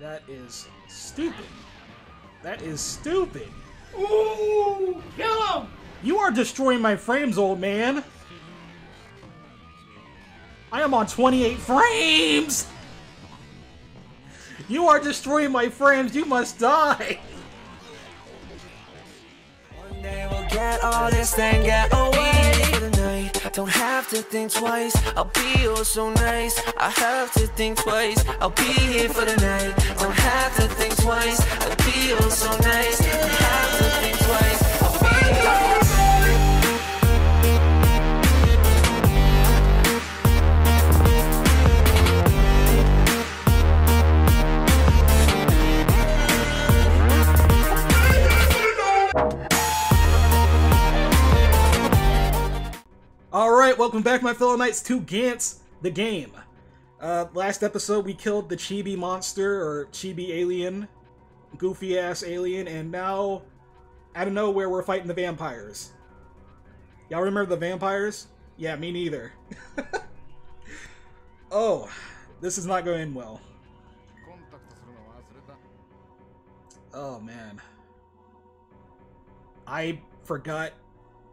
That is stupid. That is stupid. Ooh! Kill him! You are destroying my frames, old man. I am on 28 frames! You are destroying my frames. You must die. One day we'll get all this and get away for the night. Don't have to think twice. I'll be oh so nice. I have to think twice. I'll be here for the night. Don't have to think twice. I'll be oh so nice. Alright, welcome back, my fellow knights, to Gantz, the game. Uh, last episode, we killed the chibi monster, or chibi alien, goofy-ass alien, and now, out of nowhere, we're fighting the vampires. Y'all remember the vampires? Yeah, me neither. oh, this is not going well. Oh, man. I forgot.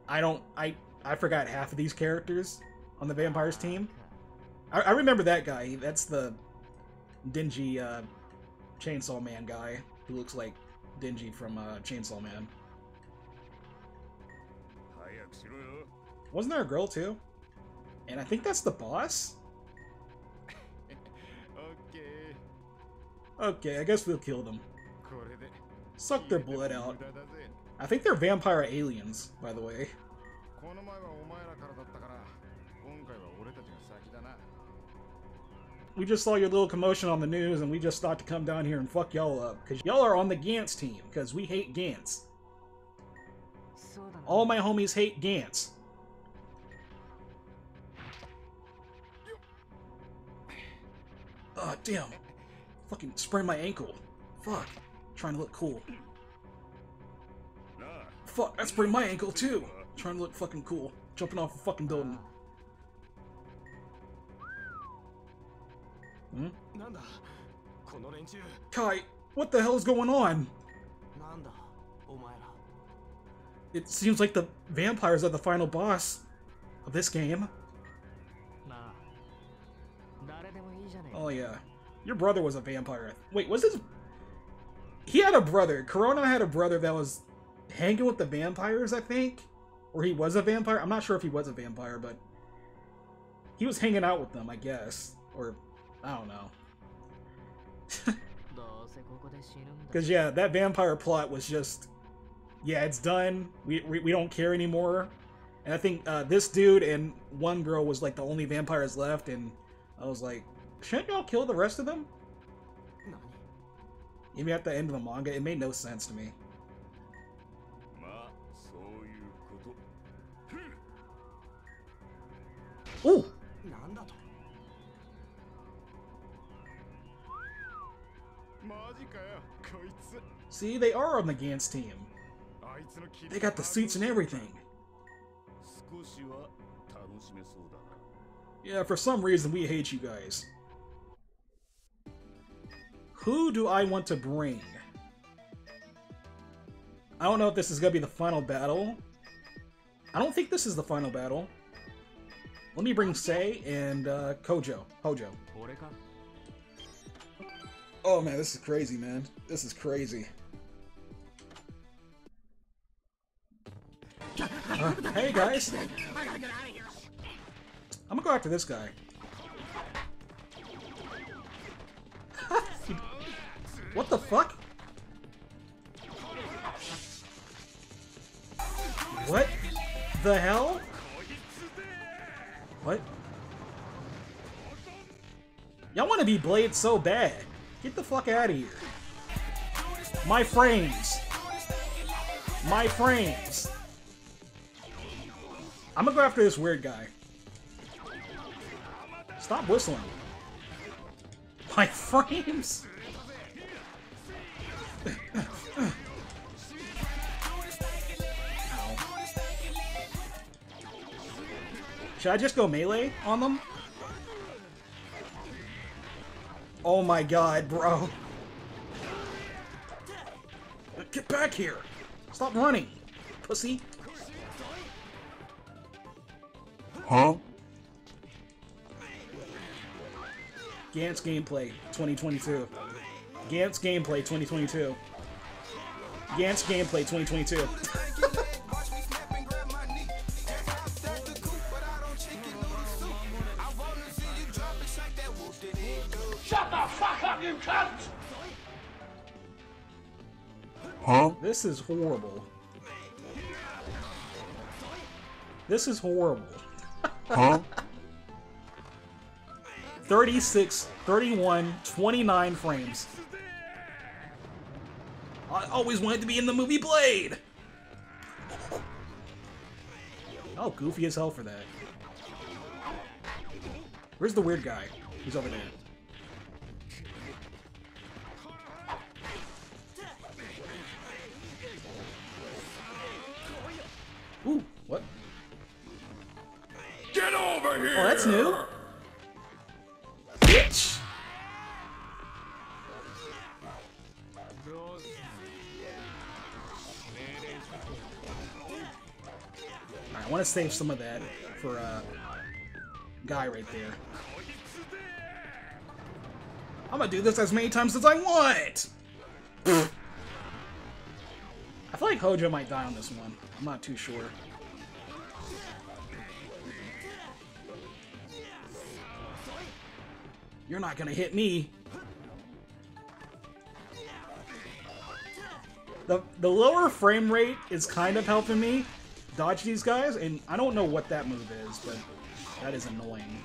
I don't... I I forgot half of these characters on the vampires team. I, I remember that guy. That's the dingy uh, chainsaw man guy who looks like Denji from uh, Chainsaw Man. Wasn't there a girl too? And I think that's the boss. okay. Okay, I guess we'll kill them. Suck their blood out. I think they're vampire aliens, by the way. We just saw your little commotion on the news and we just thought to come down here and fuck y'all up because y'all are on the Gantz team because we hate Gantz. All my homies hate Gantz. Oh damn! Fucking sprained my ankle. Fuck. Trying to look cool. Fuck, I sprained my ankle too. Trying to look fucking cool. Jumping off a fucking building. Hmm? Kai, what the hell is going on? It seems like the vampires are the final boss of this game. Oh yeah. Your brother was a vampire. Wait, was this... He had a brother. Kurono had a brother that was hanging with the vampires, I think. Or he was a vampire. I'm not sure if he was a vampire, but... He was hanging out with them, I guess. Or I don't know. Because, yeah, that vampire plot was just, yeah, it's done. We, we, we don't care anymore. And I think uh, this dude and one girl was, like, the only vampires left, and I was like, shouldn't y'all kill the rest of them? Even at the end of the manga, it made no sense to me. Ooh! See, they are on the Gantz team. They got the suits and everything. Yeah, for some reason, we hate you guys. Who do I want to bring? I don't know if this is going to be the final battle. I don't think this is the final battle. Let me bring Sei and uh, Kojo. Hojo. Oh man, this is crazy, man. This is crazy. Uh, hey guys. I'm gonna go after this guy. what the fuck? What the hell? What? Y'all want to be Blade so bad. Get the fuck out of here. My frames. My frames. I'm gonna go after this weird guy. Stop whistling. My frames. Should I just go melee on them? Oh my god, bro. Get back here! Stop running, pussy! Huh? Gantz gameplay 2022. Gantz gameplay 2022. Gantz gameplay 2022. This is horrible. This is horrible. Huh? 36, 31, 29 frames. I always wanted to be in the movie Blade! Oh, goofy as hell for that. Where's the weird guy? He's over there. Save some of that for uh, guy right there. I'm gonna do this as many times as I want. I feel like Hojo might die on this one. I'm not too sure. You're not gonna hit me. The, the lower frame rate is kind of helping me dodge these guys, and I don't know what that move is, but that is annoying.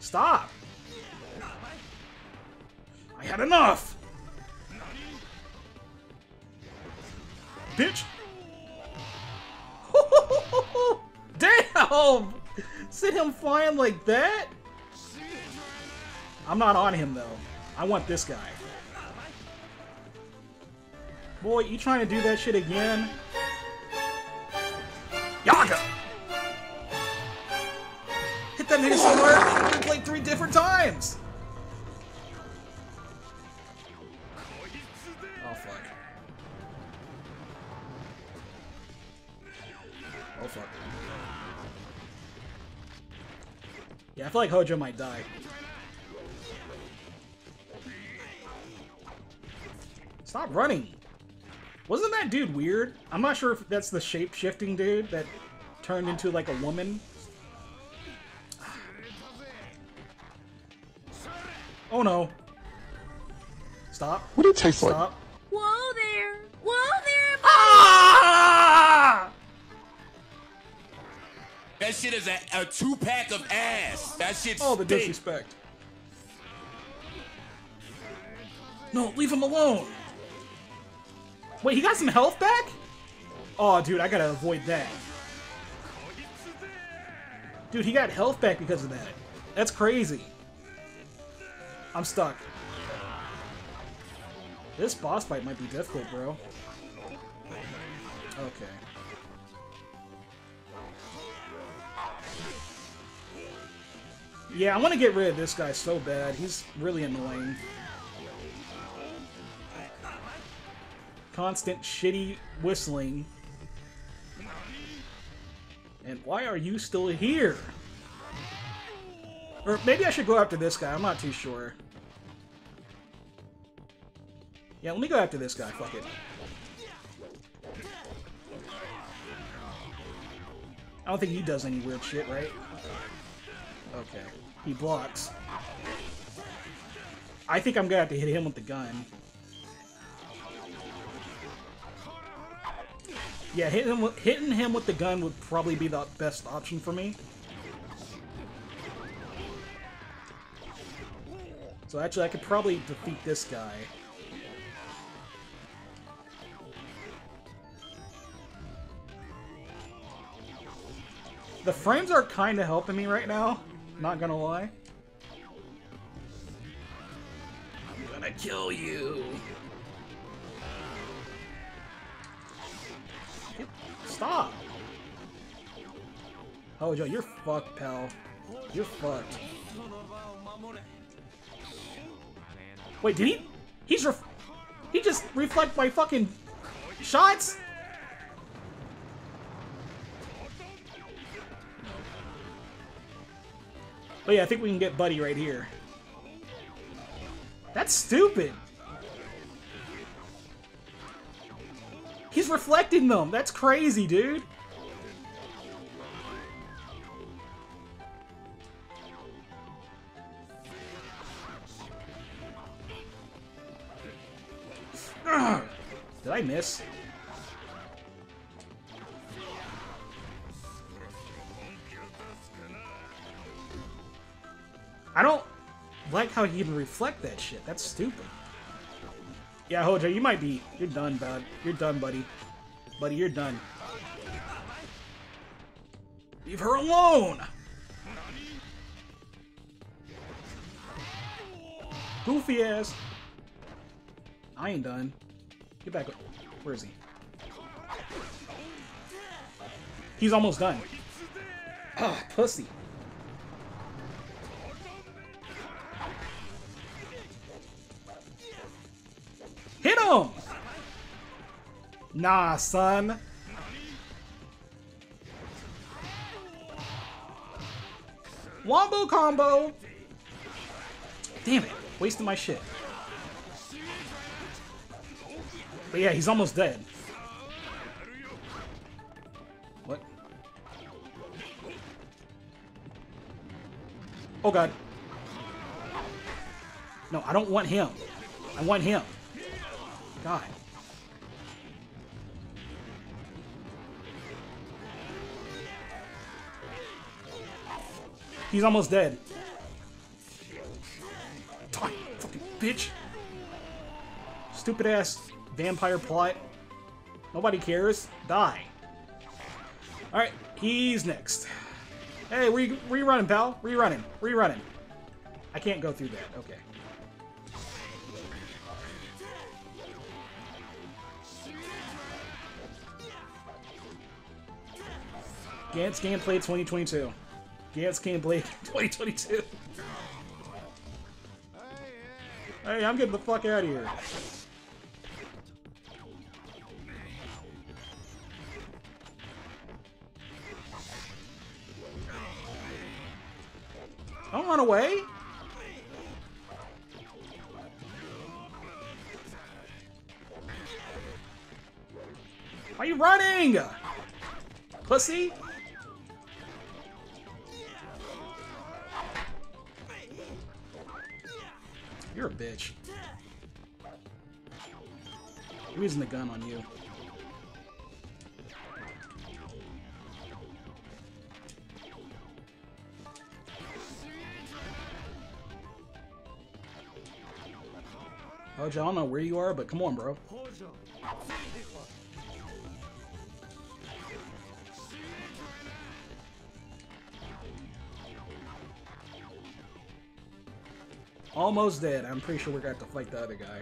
Stop! I had enough! Bitch! Damn! Send him flying like that? I'm not on him though. I want this guy. Boy, you trying to do that shit again? Yaga! Hit that nigga somewhere! We played three different times! Oh fuck. Oh fuck. Yeah, I feel like Hojo might die. Stop running! Wasn't that dude weird? I'm not sure if that's the shape-shifting dude that turned into like a woman. Oh no. Stop. What did it taste like? Stop. Whoa there! Whoa there! Ah! That shit is a, a two pack of ass. That shit's Oh, the stink. disrespect. No, leave him alone. Wait, he got some health back? Oh, dude, I gotta avoid that. Dude, he got health back because of that. That's crazy. I'm stuck. This boss fight might be difficult, bro. Okay. Yeah, I want to get rid of this guy so bad. He's really annoying. Constant shitty whistling. And why are you still here? Or maybe I should go after this guy. I'm not too sure. Yeah, let me go after this guy. Fuck it. I don't think he does any weird shit, right? Okay. He blocks. I think I'm gonna have to hit him with the gun. Yeah, hitting him, with, hitting him with the gun would probably be the best option for me. So actually, I could probably defeat this guy. The frames are kind of helping me right now. Not gonna lie. I'm gonna kill you. Oh, Hojo, you're fucked, pal. You're fucked. Wait, did he? He's ref- He just reflect my fucking shots? But yeah, I think we can get Buddy right here. That's stupid. He's reflecting them. That's crazy, dude. I miss? I don't like how he can reflect that shit. That's stupid. Yeah, Hojo, you might be. You're done, bud. You're done, buddy. Buddy, you're done. Leave her alone! Goofy ass. I ain't done. Get back. Where is he? He's almost done. Ah, pussy. Hit him! Nah, son. Wombo combo! Damn it. Wasting my shit. But yeah, he's almost dead. What? Oh god. No, I don't want him. I want him. God. He's almost dead. Die, fucking bitch. Stupid ass vampire plot. Nobody cares. Die. Alright, he's next. Hey, re rerunning, pal. Rerunning. Rerunning. I can't go through that. Okay. Gantz Gameplay 2022. Gantz Gameplay 2022. Hey, I'm getting the fuck out of here. Don't run away. Why are you running? Pussy? You're a bitch. I'm using the gun on you. Oh, I don't know where you are, but come on, bro. Almost dead. I'm pretty sure we're gonna have to fight the other guy.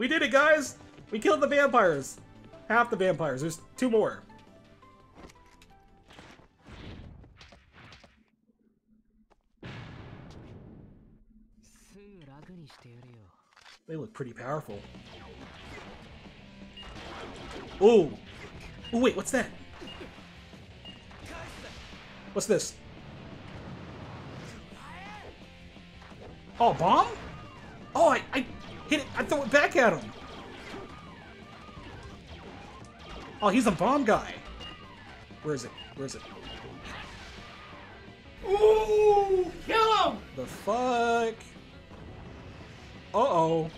We did it, guys! We killed the vampires! Half the vampires. There's two more. They look pretty powerful. Oh! Oh, wait, what's that? What's this? Oh, bomb? Oh, I, I hit it. I throw it back at him. Oh, he's a bomb guy. Where is it? Where is it? Ooh! Kill him! The fuck? Uh-oh.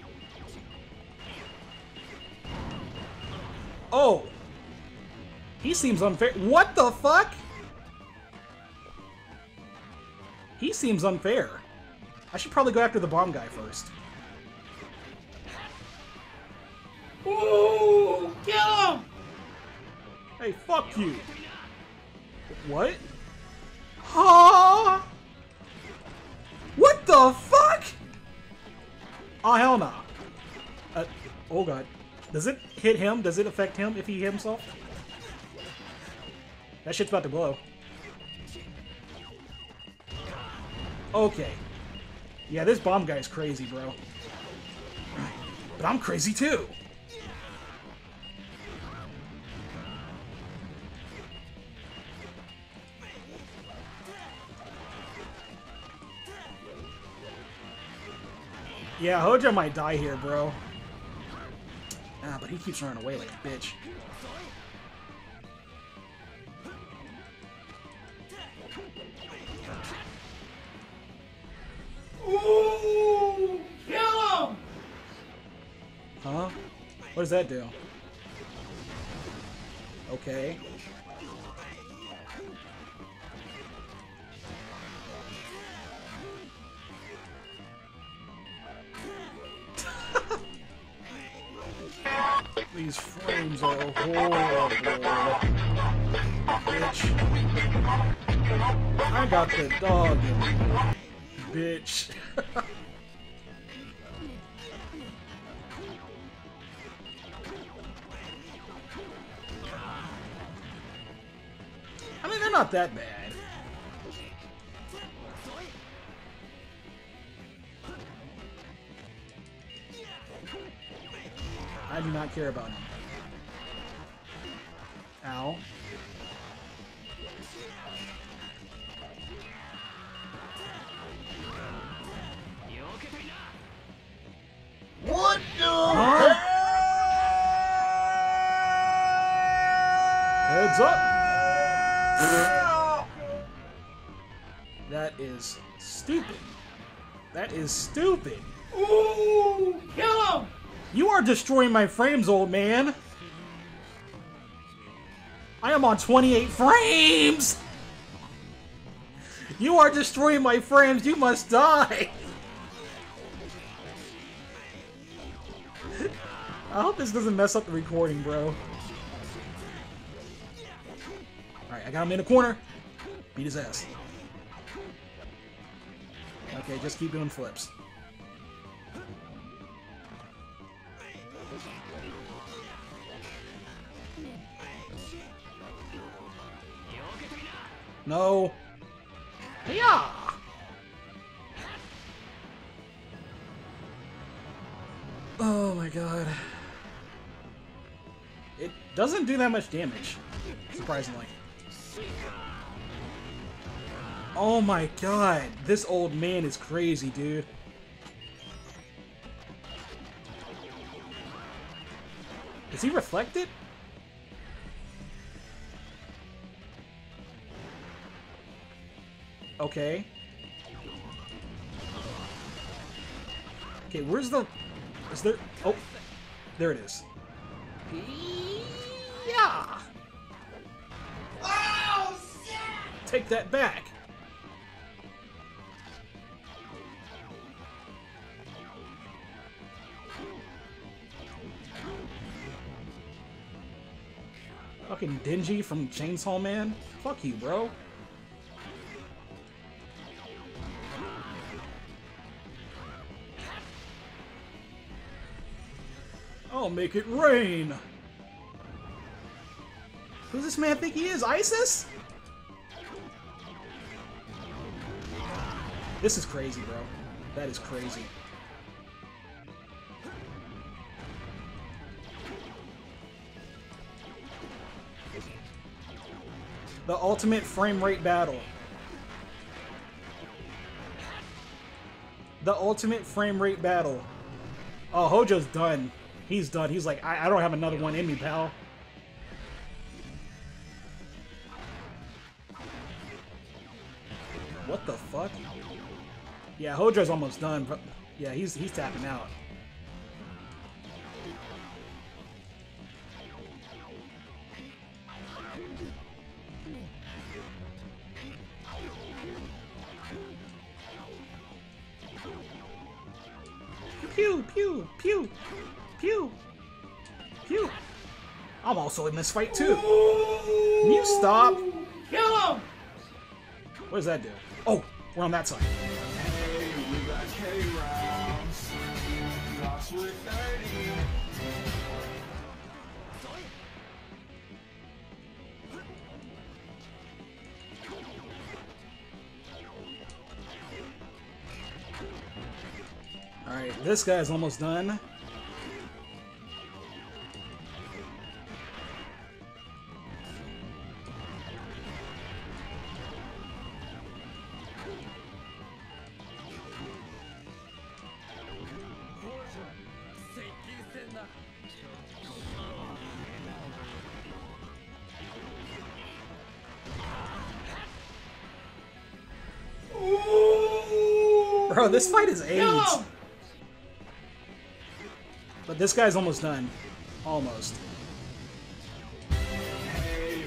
Oh! He seems unfair. What the fuck? He seems unfair. I should probably go after the bomb guy first. Ooh! Kill him! Hey, fuck you. What? Huh? What the fuck? Oh, hell no. Uh, oh god. Does it hit him? Does it affect him if he hit himself? That shit's about to blow. Okay. Yeah, this bomb guy's crazy, bro. But I'm crazy too. Yeah, Hojo might die here, bro. Ah, but he keeps running away like a bitch. Ooh, kill him! Huh? What does that do? Okay. These frames are horrible. Bitch. I got the dog. Bitch. I mean, they're not that bad. Do not care about him. Ow. What the Huh? Heads up! That is stupid. That is stupid. Ooh, kill him! You are destroying my frames, old man. I am on 28 frames! You are destroying my frames. You must die. I hope this doesn't mess up the recording, bro. Alright, I got him in the corner. Beat his ass. Okay, just keep doing flips. No. Yeah. Oh my god. It doesn't do that much damage, surprisingly. Oh my god, this old man is crazy, dude. Is he reflected? Okay. Okay, where's the... Is there... Oh, there it is. Yeah! Take that back! Fucking Denji from Chainsaw Man? Fuck you, bro. Make it rain! Who does this man think he is? ISIS? This is crazy, bro. That is crazy. The ultimate frame rate battle. The ultimate frame rate battle. Oh, Hojo's done. He's done. He's like, I, I don't have another one in me, pal. What the fuck? Yeah, Hojo's almost done, but yeah, he's he's tapping out. Pew pew pew pew pew. I'm also in this fight too. Can you stop? Kill him! What does that do? Oh, we're on that side. Alright, this guy's almost done. Bro, this fight is AIDS. But this guy's almost done. Almost. hey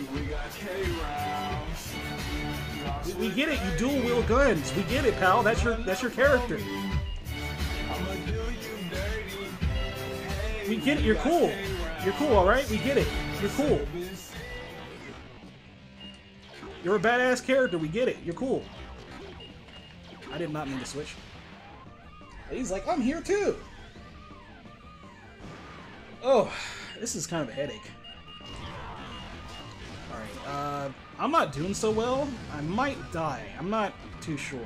We, we get it, you dual wield guns. We get it, pal. That's your that's your character. We get it, you're cool. You're cool, alright? We get it. You're cool. You're a badass character, we get it. You're cool. I did not mean to switch. He's like, I'm here too. Oh, this is kind of a headache. Alright, uh, I'm not doing so well. I might die. I'm not too sure.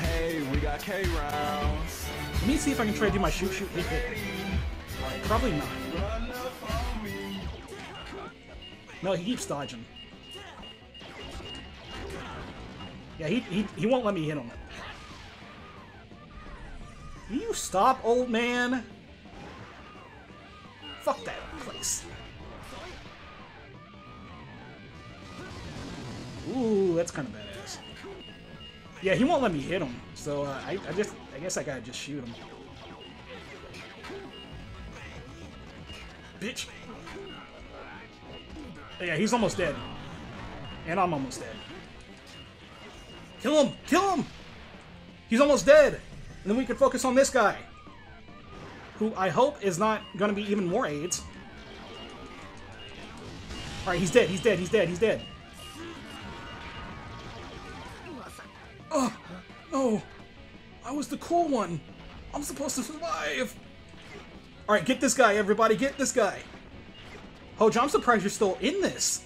Hey, we got K rounds. Let me see if I can try to do my shoot, shoot, hit, hit. Alright, probably not. No, he keeps dodging. Yeah, he, he, he won't let me hit him. Will you stop, old man? Fuck that place. Ooh, that's kind of badass. Yeah, he won't let me hit him, so uh, I, I just, I guess I gotta just shoot him. Bitch. Yeah, he's almost dead. And I'm almost dead. Kill him! Kill him! He's almost dead! And then we can focus on this guy. Who I hope is not gonna be even more AIDS. Alright, he's dead, he's dead, he's dead, he's dead. Oh, no. I was the cool one. I'm supposed to survive. Alright, get this guy, everybody. Get this guy. Hojo, I'm surprised you're still in this.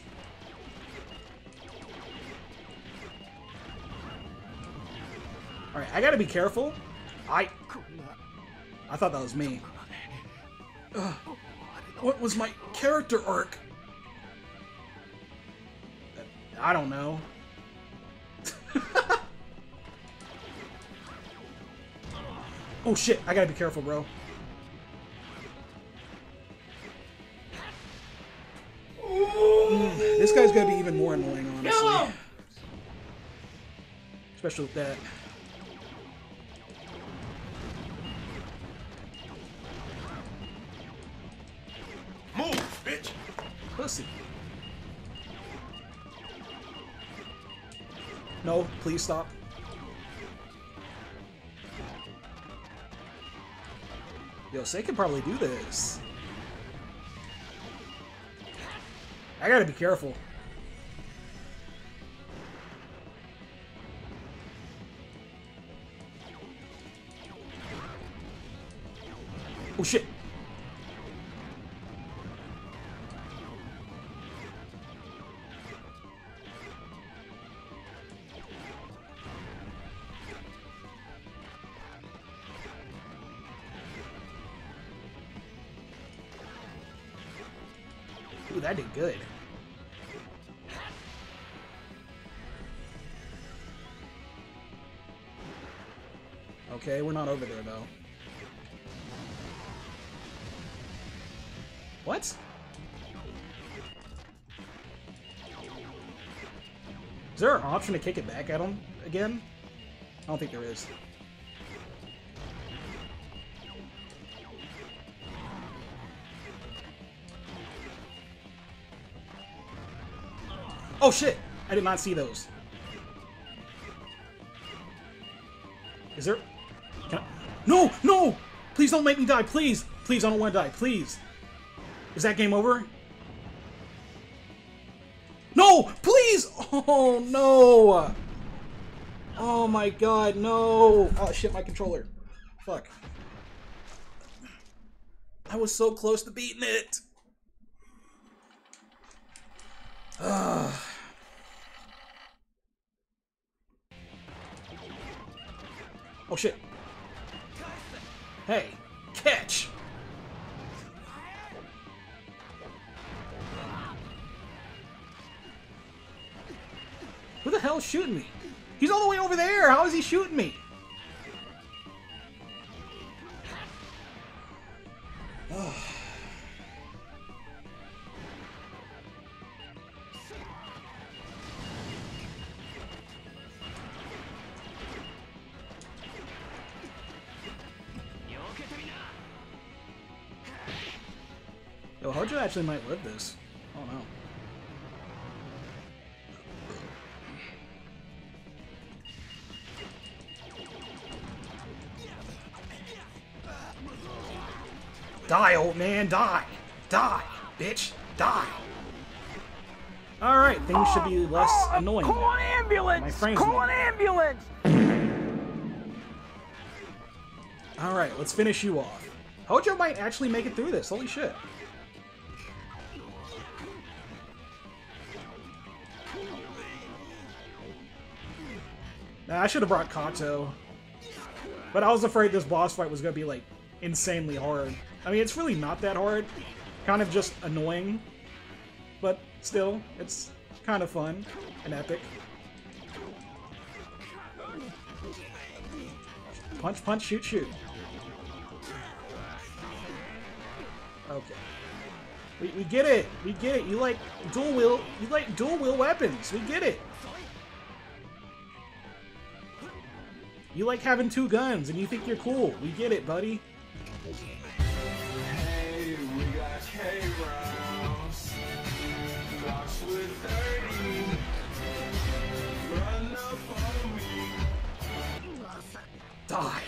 Alright, I gotta be careful. I... I thought that was me. Ugh. what was my character arc? I don't know. oh shit, I gotta be careful, bro. Mm, this guy's gonna be even more annoying, honestly. Especially with that. Pussy. No, please stop. Yo, Sei can probably do this. I gotta be careful. Oh shit. Not over there though. What? Is there an option to kick it back at him again? I don't think there is. Oh shit! I did not see those. Is there... No! No! Please don't make me die, please! Please, I don't want to die, please! Is that game over? No! Please! Oh, no! Oh my god, no! Oh shit, my controller. Fuck. I was so close to beating it! Ugh. Oh shit. Hey, catch! Who the hell is shooting me? He's all the way over there! How is he shooting me? Yo, actually might live this. Oh no. Die, old man, die! Die, bitch, die! Alright, things should be less annoying. Call now. an ambulance! Call an ambulance! Alright, let's finish you off. Hojo might actually make it through this, holy shit. I should have brought Kato. But I was afraid this boss fight was gonna be, like, insanely hard. I mean, it's really not that hard. Kind of just annoying. But still, it's kind of fun and epic. Punch, punch, shoot, shoot. Okay. We, we get it. We get it. You like dual wield. You like dual wield weapons. We get it. You like having two guns and you think you're cool. We get it, buddy. Hey, we got K rounds. Blocks with 30. Run up on me. Die.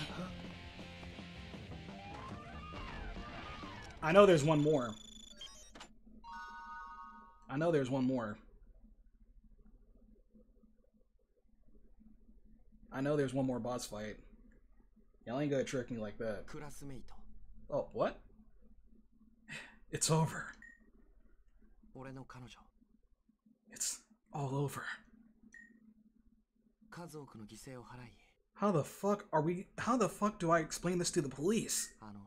I know there's one more. I know there's one more. I know there's one more boss fight. Y'all ain't gonna trick me like that. クラスメイト Oh, what? It's over. 俺の彼女 It's all over. 数多くの犠牲を払い How the fuck are we? How the fuck do I explain this to the police? あの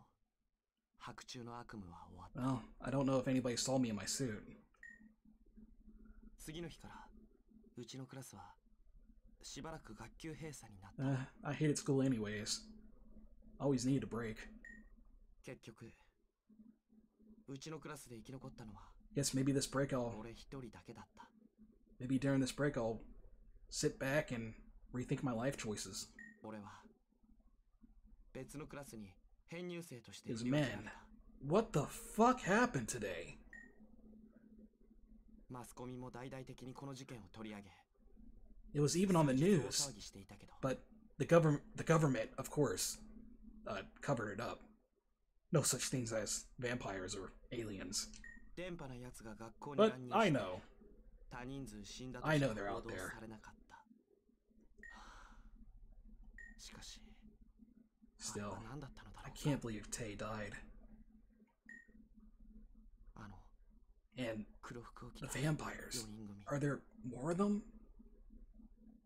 白昼の悪夢は終わった Well, I don't know if anybody saw me in my suit. 次の日からうちのクラスは しばらく学級閉鎖になった Uh, I hated school anyways. Always needed a break. 結局うちのクラスで生き残ったのは Guess maybe this break I'll 俺一人だけだった maybe during this break I'll sit back and rethink my life choices. 俺は別のクラスに編入生として His 入れられ men. た What the fuck happened today? マスコミも大々的にこの事件を取り上げ it was even on the news, but the government, the government, of course, uh, covered it up. No such things as vampires or aliens. But I know. I know they're out there. Still, I can't believe Tae died. And the vampires. Are there more of them?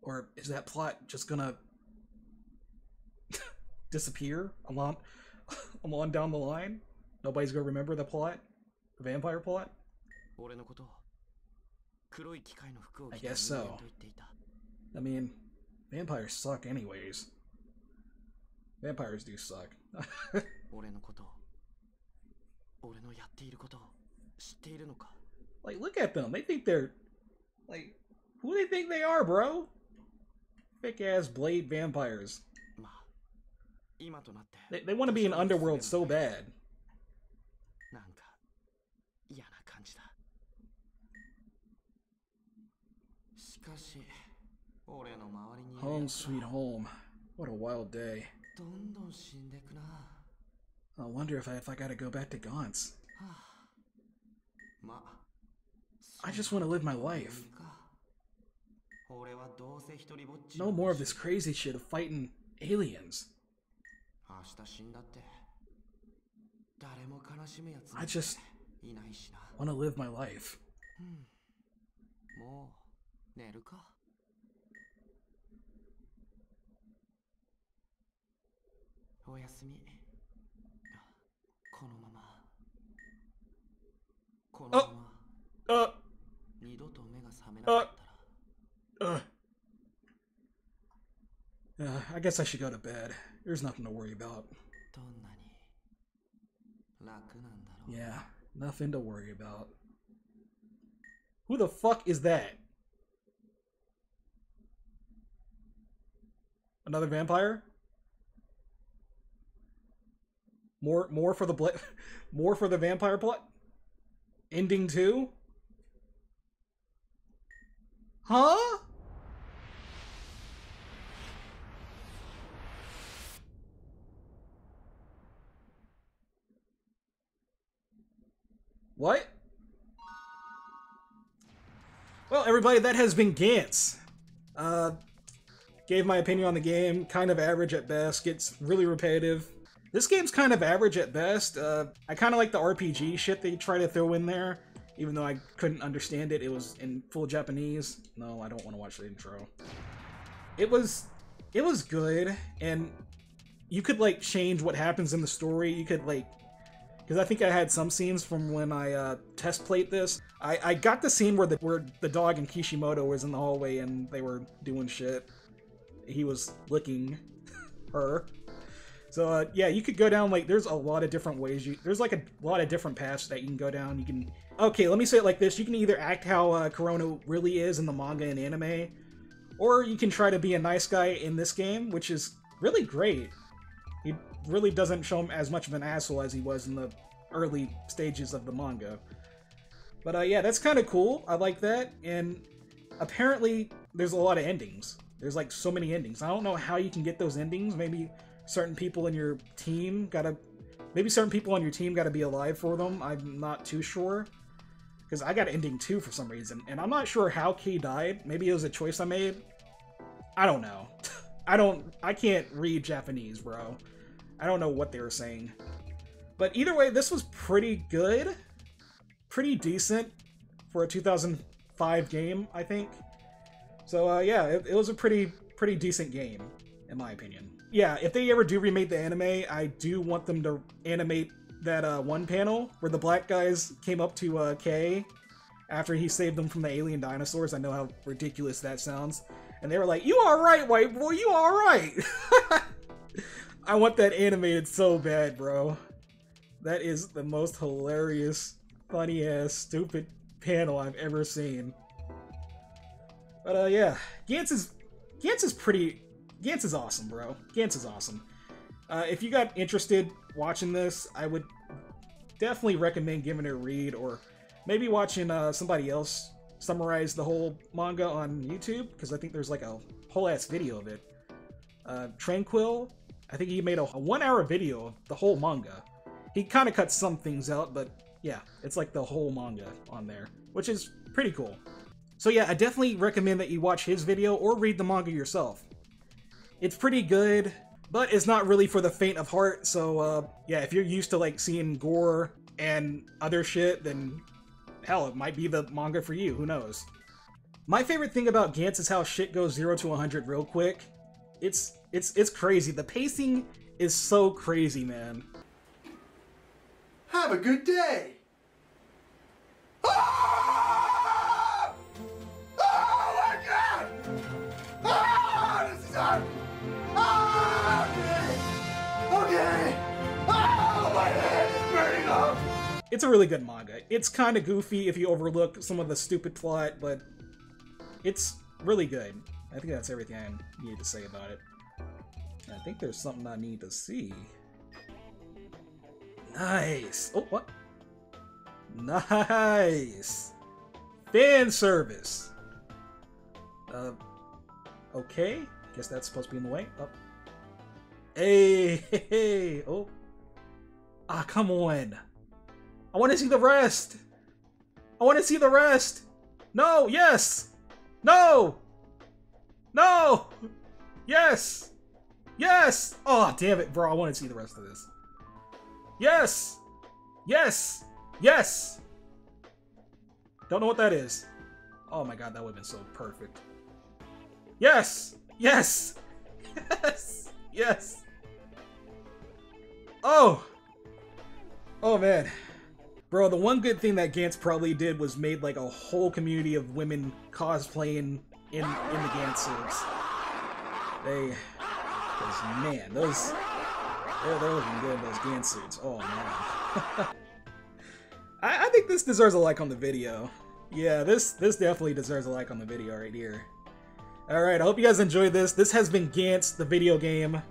Or is that plot just gonna disappear along, along down the line? Nobody's gonna remember the plot? The vampire plot? I guess so. I mean, vampires suck anyways. Vampires do suck. like, look at them. They think they're... Like, who do they think they are, bro? Big ass blade vampires. They, they want to be in underworld so bad. Home sweet home. What a wild day. I wonder if I, if I gotta go back to Gantz. I just want to live my life. No more of this crazy shit of fighting aliens. 明日死んだって誰も悲しむやつ I just いないしな want to live my life. もう寝るかおやすみこのままこのまま Uh, Ugh. Uh, I guess I should go to bed. There's nothing to worry about. Yeah, nothing to worry about. Who the fuck is that? Another vampire? More more for the bla more for the vampire plot? Ending 2? Huh? What? Well, everybody, that has been Gantz. Uh, gave my opinion on the game. Kind of average at best. Gets really repetitive. This game's kind of average at best. Uh, I kind of like the RPG shit they try to throw in there, even though I couldn't understand it. It was in full Japanese. No, I don't want to watch the intro. It was, it was good, and you could like change what happens in the story. You could like because I think I had some scenes from when I uh, test played this. I, I got the scene where the where the dog and Kishimoto was in the hallway and they were doing shit. He was licking her. So uh, yeah, you could go down like there's a lot of different ways. You there's like a lot of different paths that you can go down. You can okay, let me say it like this: you can either act how uh, Kurono really is in the manga and anime, or you can try to be a nice guy in this game, which is really great really doesn't show him as much of an asshole as he was in the early stages of the manga. But uh, yeah, that's kind of cool. I like that. And apparently, there's a lot of endings. There's like so many endings. I don't know how you can get those endings. Maybe certain people in your team gotta. Maybe certain people on your team gotta be alive for them. I'm not too sure. Because I got ending two for some reason. And I'm not sure how Kei died. Maybe it was a choice I made. I don't know. I don't. I can't read Japanese, bro. I don't know what they were saying. But either way, this was pretty good. Pretty decent for a 2005 game, I think. So uh, yeah, it, it was a pretty pretty decent game, in my opinion. Yeah, if they ever do remake the anime, I do want them to animate that uh, one panel where the black guys came up to uh, Kei after he saved them from the alien dinosaurs. I know how ridiculous that sounds. And they were like, You are right, white boy, you are right. I want that animated so bad, bro. That is the most hilarious, funny ass, stupid panel I've ever seen. But uh yeah, Gantz is Gantz is pretty Gantz is awesome, bro. Gantz is awesome. Uh, if you got interested watching this, I would definitely recommend giving it a read or maybe watching uh, somebody else summarize the whole manga on YouTube because I think there's like a whole ass video of it. Uh, Tranquil, I think he made a, a one hour video of the whole manga. He kind of cut some things out, but yeah, it's like the whole manga on there, which is pretty cool. So yeah, I definitely recommend that you watch his video or read the manga yourself. It's pretty good, but it's not really for the faint of heart. So uh, yeah, if you're used to like seeing gore and other shit, then hell, it might be the manga for you. Who knows? My favorite thing about Gantz is how shit goes zero to 100 real quick. It's it's it's crazy. The pacing is so crazy, man. Have a good day. Ah! Oh my god! Ah, this is hard. Ah, okay. Okay. Oh, my head is burning. It's a really good manga. It's kind of goofy if you overlook some of the stupid plot, but it's really good. I think that's everything I need to say about it. I think there's something I need to see. Nice. Oh, what? Nice. Fan service. Uh, okay. Guess that's supposed to be in the way. Oh. Hey, hey, hey. Oh. Ah, come on. I want to see the rest. I want to see the rest. No, yes. No. No! Yes! Yes! Oh, damn it, bro. I want to see the rest of this. Yes! Yes! Yes! Don't know what that is. Oh my god, that would have been so perfect. Yes! Yes! Yes! Yes! Oh! Oh man. Bro, the one good thing that Gantz probably did was made like a whole community of women cosplaying in in the Gantz suits. They, cause man, those they're, they're looking good those Gantz suits. Oh man. I, I think this deserves a like on the video. Yeah, this this definitely deserves a like on the video right here. All right, I hope you guys enjoyed this. This has been Gantz, the video game.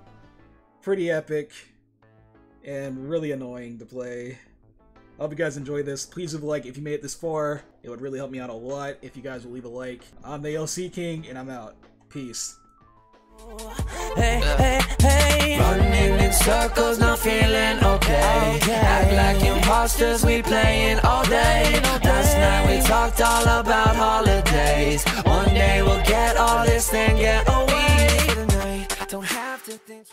Pretty epic and really annoying to play. I hope you guys enjoy this. Please leave a like if you made it this far. It would really help me out a lot if you guys will leave a like. I'm the LC King, and I'm out. Peace. Hey, hey, hey. Running in circles, not feeling okay. Act like imposters, we playing all day. Last night we talked all about holidays. One day we'll get all this and get away for the night. Don't have to think.